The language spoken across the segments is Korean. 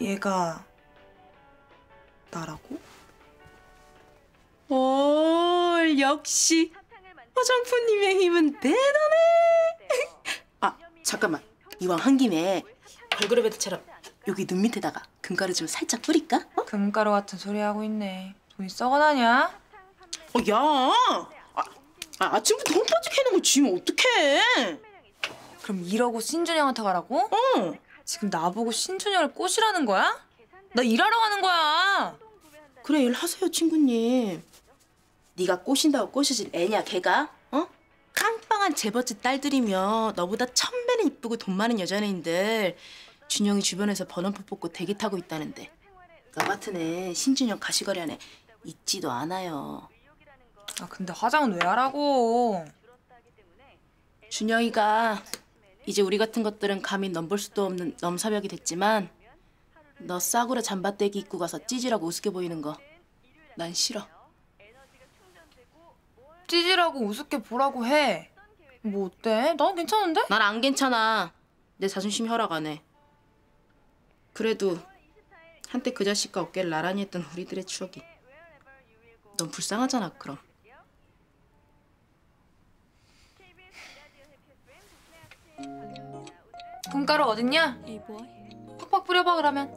얘가 나라고? 오, 역시 화장품님의 힘은 대단해. 아, 잠깐만. 이왕 한 김에 걸그룹 애들처럼 여기 눈 밑에다가 금가루 좀 살짝 뿌릴까? 어? 금가루 같은 소리 하고 있네. 돈이 썩어나냐? 어, 야! 아, 아, 아침부터 홈파지 캐는 거 지면 어떡해? 그럼 이러고 신준영한테 가라고? 어. 지금 나보고 신준영을 꼬시라는 거야? 나 일하러 가는 거야. 그래, 일 하세요, 친구님. 네가 꼬신다고 꼬셔질 애냐, 걔가? 어? 깡빵한 재벌집 딸들이며 너보다 천 배는 이쁘고 돈 많은 여자애인들 준영이 주변에서 번호표 뽑고 대기 타고 있다는데 너 같은 애 신준영 가시거리 안에 있지도 않아요. 아 근데 화장은 왜 하라고? 준영이가 이제 우리 같은 것들은 감히 넘볼 수도 없는 넘사벽이 됐지만 너 싸구려 잠바떼기 입고 가서 찌질하고 우습게 보이는 거 난 싫어. 찌질하고 우습게 보라고 해. 뭐 어때? 난 괜찮은데? 난 안 괜찮아. 내 자존심 허락 안 해. 그래도 한때 그 자식과 어깨를 나란히 했던 우리들의 추억이 넌 불쌍하잖아 그럼. 금가루 어딨냐? 팍팍 뿌려봐 그러면.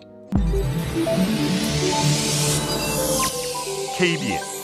KBS